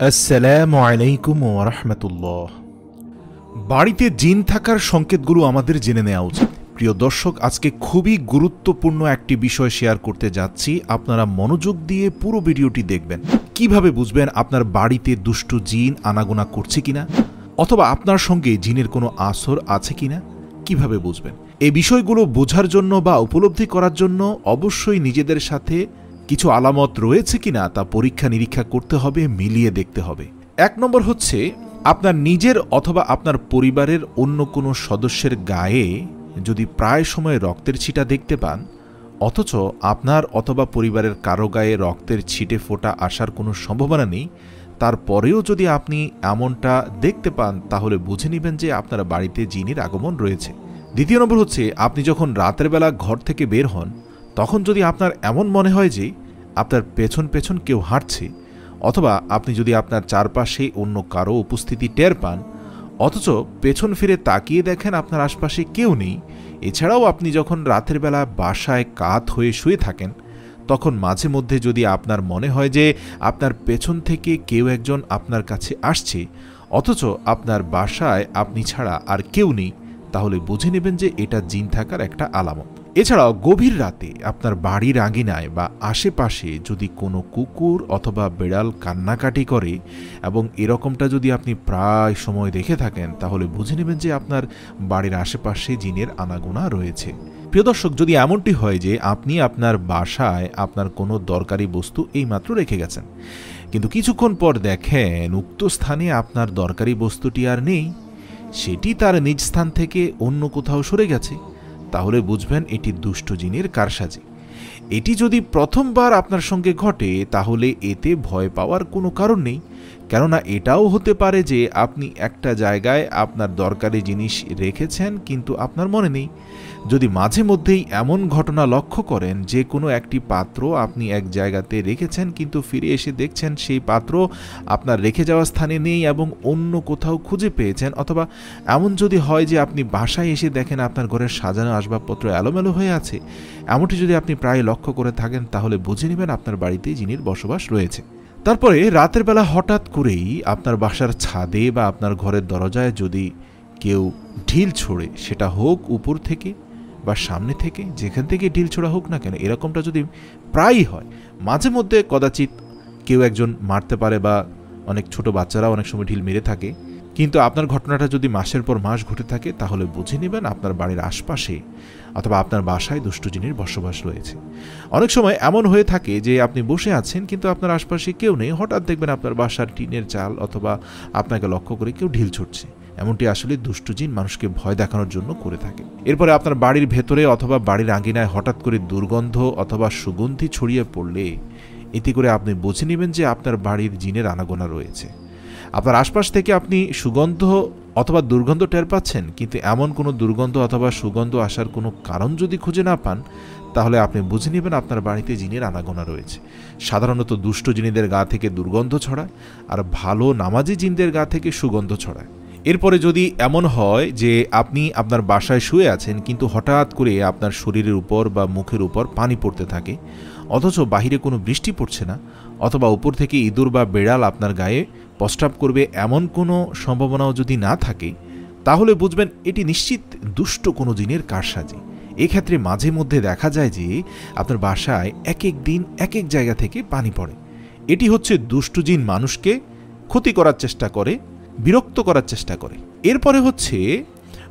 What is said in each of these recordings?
আসসালামু আলাইকুম ওরহমতুল্লাহ বাড়িতে জিন থাকার সংকেতগুলো আমাদের জেনে নেওয়া উচিত। প্রিয় দর্শক, আজকে খুবই গুরুত্বপূর্ণ একটি বিষয় শেয়ার করতে যাচ্ছি। আপনারা মনোযোগ দিয়ে পুরো ভিডিওটি দেখবেন। কীভাবে বুঝবেন আপনার বাড়িতে দুষ্টু জিন আনাগোনা করছে কিনা? অথবা আপনার সঙ্গে জিনের কোনো আসর আছে কিনা? কীভাবে বুঝবেন? এই বিষয়গুলো বোঝার জন্য বা উপলব্ধি করার জন্য অবশ্যই নিজেদের সাথে কিছু আলামত রয়েছে কিনা তা পরীক্ষা নিরীক্ষা করতে হবে, মিলিয়ে দেখতে হবে। এক নম্বর হচ্ছে, আপনার নিজের অথবা আপনার পরিবারের অন্য কোনো সদস্যের গায়ে যদি প্রায় সময় রক্তের ছিটা দেখতে পান, অথচ আপনার অথবা পরিবারের কারও গায়ে রক্তের ছিটে ফোটা আসার কোনো সম্ভাবনা নেই, তারপরেও যদি আপনি এমনটা দেখতে পান, তাহলে বুঝে নেবেন যে আপনার বাড়িতে জিনের আগমন রয়েছে। দ্বিতীয় নম্বর হচ্ছে, আপনি যখন রাতের বেলা ঘর থেকে বের হন তখন যদি আপনার এমন মনে হয় যে আপনার পেছন পেছন কেউ হাঁটছে, অথবা আপনি যদি আপনার চারপাশে অন্য কারও উপস্থিতি টের পান, অথচ পেছন ফিরে তাকিয়ে দেখেন আপনার আশপাশে কেউ নেই, এছাড়াও আপনি যখন রাতের বেলা বাসায় কাত হয়ে শুয়ে থাকেন, তখন মাঝে মধ্যে যদি আপনার মনে হয় যে আপনার পেছন থেকে কেউ একজন আপনার কাছে আসছে, অথচ আপনার বাসায় আপনি ছাড়া আর কেউ নেই, তাহলে বুঝে নেবেন যে এটা জিন থাকার একটা আলামত। এছাড়াও গভীর রাতে আপনার বাড়ির আঙিনায় বা আশেপাশে যদি কোনো কুকুর অথবা বেড়াল কান্নাকাটি করে এবং এরকমটা যদি আপনি প্রায় সময় দেখে থাকেন, তাহলে বুঝে নেবেন যে আপনার বাড়ির আশেপাশে জিনের আনাগোনা রয়েছে। প্রিয় দর্শক, যদি এমনটি হয় যে আপনি আপনার বাসায় আপনার কোনো দরকারি বস্তু এইমাত্র রেখে গেছেন, কিন্তু কিছুক্ষণ পর দেখেন উক্ত স্থানে আপনার দরকারি বস্তুটি আর নেই, সেটি তার নিজ স্থান থেকে অন্য কোথাও সরে গেছে। তাহলে বুঝবেন এটি দুষ্ট জিনের কারসাজি। এটি যদি প্রথমবার আপনার সঙ্গে ঘটে, তাহলে এতে ভয় পাওয়ার কোনো কারণ নেই। কেননা এটাও হতে পারে যে আপনি একটা জায়গায় আপনার দরকারি জিনিস রেখেছেন, কিন্তু আপনার মনে নেই। যদি মাঝে মধ্যেই এমন ঘটনা লক্ষ্য করেন, যে কোনো একটি পাত্র আপনি এক জায়গাতে রেখেছেন, কিন্তু ফিরে এসে দেখছেন সেই পাত্র আপনার রেখে যাওয়া স্থানে নেই এবং অন্য কোথাও খুঁজে পেয়েছেন, অথবা এমন যদি হয় যে আপনি বাসায় এসে দেখেন আপনার ঘরের সাজানো আসবাবপত্র এলোমেলো হয়ে আছে, এমনটি যদি আপনি প্রায় লক্ষ্য করে থাকেন, তাহলে বুঝে নেবেন আপনার বাড়িতে জিনির বসবাস রয়েছে। তারপরে রাতের বেলা হঠাৎ করেই আপনার বাসার ছাদে বা আপনার ঘরের দরজায় যদি কেউ ঢিল ছোড়ে, সেটা হোক উপর থেকে বা সামনে থেকে, যেখান থেকে ঢিল ছোড়া হোক না কেন, এরকমটা যদি প্রায়ই হয়, মাঝে মধ্যে কদাচিৎ কেউ একজন মারতে পারে বা অনেক ছোট বাচ্চারা অনেক সময় ঢিল মেরে থাকে কিন্তু আপনার ঘটনাটা যদি মাসের পর মাস ঘটে থাকে, তাহলে বুঝে নেবেন আপনার বাড়ির আশপাশে অথবা আপনার বাসায় দুষ্টু জিনের বসবাস রয়েছে। অনেক সময় এমন হয়ে থাকে যে আপনি বসে আছেন কিন্তু আপনার আশপাশে কেউ নেই, হঠাৎ দেখবেন আপনার বাসার টিনের চাল অথবা আপনাকে লক্ষ্য করে কেউ ঢিল ছুটছে। এমনটি আসলে দুষ্টু জিন মানুষকে ভয় দেখানোর জন্য করে থাকে। এরপরে আপনার বাড়ির ভেতরে অথবা বাড়ির আঙ্গিনায় হঠাৎ করে দুর্গন্ধ অথবা সুগন্ধি ছড়িয়ে পড়লে, এতে করে আপনি বুঝে নেবেন যে আপনার বাড়ির জিনের আনাগোনা রয়েছে। আপনার আশপাশ থেকে আপনি সুগন্ধ অথবা দুর্গন্ধ টের পাচ্ছেন, কিন্তু এমন কোনো দুর্গন্ধ অথবা সুগন্ধ আসার কোনো কারণ যদি খুঁজে না পান, তাহলে আপনি বুঝে নেবেন আপনার বাড়িতে জিনের আনাগোনা রয়েছে। সাধারণত দুষ্ট জিনিদের গা থেকে দুর্গন্ধ ছড়ায় আর ভালো নামাজি জিনদের গা থেকে সুগন্ধ ছড়ায়। এরপরে যদি এমন হয় যে আপনি আপনার বাসায় শুয়ে আছেন, কিন্তু হঠাৎ করে আপনার শরীরের উপর বা মুখের উপর পানি পড়তে থাকে, অথচ বাহিরে কোনো বৃষ্টি পড়ছে না অথবা উপর থেকে ইঁদুর বা বেড়াল আপনার গায়ে প্রস্রাব করবে এমন কোনো সম্ভাবনাও যদি না থাকে, তাহলে বুঝবেন এটি নিশ্চিত দুষ্ট কোনো জিনের কারসাজি। এক্ষেত্রে মাঝে মধ্যে দেখা যায় যে আপনার বাসায় এক এক দিন এক এক জায়গা থেকে পানি পড়ে। এটি হচ্ছে দুষ্ট জিন মানুষকে ক্ষতি করার চেষ্টা করে, বিরক্ত করার চেষ্টা করে। এরপরে হচ্ছে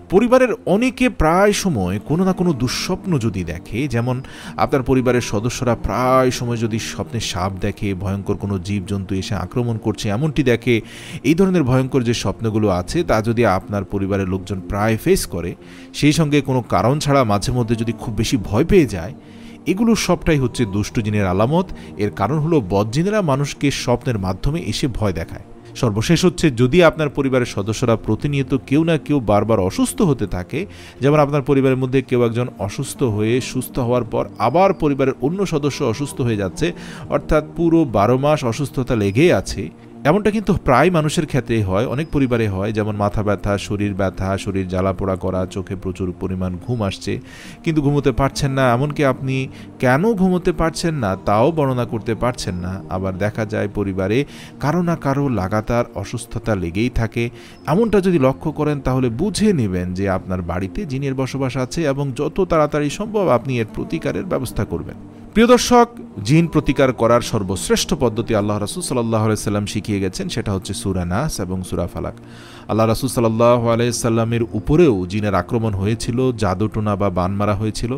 পরিবারের অনেকে প্রায় সময় কোনো না কোনো দুঃস্বপ্ন যদি দেখে, যেমন আপনার পরিবারের সদস্যরা প্রায় সময় যদি স্বপ্নে সাপ দেখে, ভয়ঙ্কর কোনো জীবজন্তু এসে আক্রমণ করছে, এমনটি দেখে, এই ধরনের ভয়ঙ্কর যে স্বপ্নগুলো আছে, তা যদি আপনার পরিবারের লোকজন প্রায় ফেস করে, সেই সঙ্গে কোনো কারণ ছাড়া মাঝে মধ্যে যদি খুব বেশি ভয় পেয়ে যায় এগুলো সবটাই হচ্ছে দুষ্টু জিনের আলামত। এর কারণ হলো বদজিনেরা মানুষকে স্বপ্নের মাধ্যমে এসে ভয় দেখায়। সর্বশেষ হচ্ছে, যদি আপনার পরিবারের সদস্যরা প্রতিনিয়ত কেউ না কেউ বারবার অসুস্থ হতে থাকে, যেমন আপনার পরিবারের মধ্যে কেউ একজন অসুস্থ হয়ে সুস্থ হওয়ার পর আবার পরিবারের অন্য সদস্য অসুস্থ হয়ে যাচ্ছে, অর্থাৎ পুরো বারো মাস অসুস্থতা লেগেই আছে এমনটা কিন্তু প্রায় মানুষের ক্ষেত্রেই হয়, অনেক পরিবারে হয়, যেমন মাথা ব্যথা, শরীর ব্যথা, শরীর জ্বালাপোড়া করা, চোখে প্রচুর পরিমাণ ঘুম আসছে, কিন্তু ঘুমোতে পারছেন না, এমনকি আপনি কেন ঘুমোতে পারছেন না, তাও বর্ণনা করতে পারছেন না। আবার দেখা যায় পরিবারে কারও না কারও লাগাতার অসুস্থতা লেগেই থাকে। এমনটা যদি লক্ষ্য করেন, তাহলে বুঝে নেবেন যে আপনার বাড়িতে জিনের বসবাস আছে এবং যত তাড়াতাড়ি সম্ভব আপনি এর প্রতিকারের ব্যবস্থা করবেন। প্রিয় দর্শক, জিন প্রতিকার করার সর্বশ্রেষ্ঠ পদ্ধতি আল্লাহ রাসুল সাল্লাহ সাল্লাম শিখিয়ে গেছেন, সেটা হচ্ছে সুরা নাস এবং সুরা ফালাক। আল্লাহ রাসুল সাল্লাহ আলাইসাল্লামের উপরেও জিনের আক্রমণ হয়েছিল, জাদুটোনা বা বান মারা হয়েছিল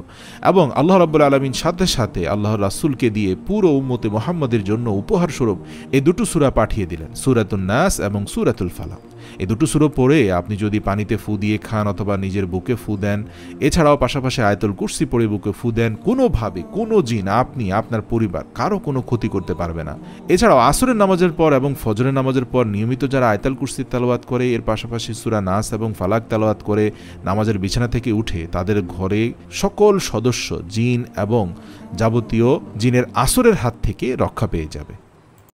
এবং আল্লাহ রাব্বুল আলমিন সাথে সাথে আল্লাহ রাসুলকে দিয়ে পুরো উম্মতে মোহাম্মদের জন্য উপহার স্বরূপ এই দুটো সুরা পাঠিয়ে দিলেন সুরাতুল নাস এবং সুরাতুল ফালাক। এই দুটো সুরো পড়ে আপনি যদি পানিতে ফু দিয়ে খান অথবা নিজের বুকে ফু দেন, এছাড়াও পাশাপাশি আয়তল কুর্সি পড়ে বুকে ফু দেন, কোনোভাবে, কোনো জিন, আপনি, আপনার পরিবার, কারও কোনো ক্ষতি করতে পারবে না। এছাড়াও আসরের নামাজের পর এবং ফজরের নামাজের পর নিয়মিত যারা আয়তাল কুর্সি তালোয়াত করে, এর পাশাপাশি সুরা নাস এবং ফালাক তালোয়াত করে নামাজের বিছানা থেকে উঠে তাদের ঘরে সকল সদস্য, জিন এবং যাবতীয় জিনের আসরের হাত থেকে রক্ষা পেয়ে যাবে।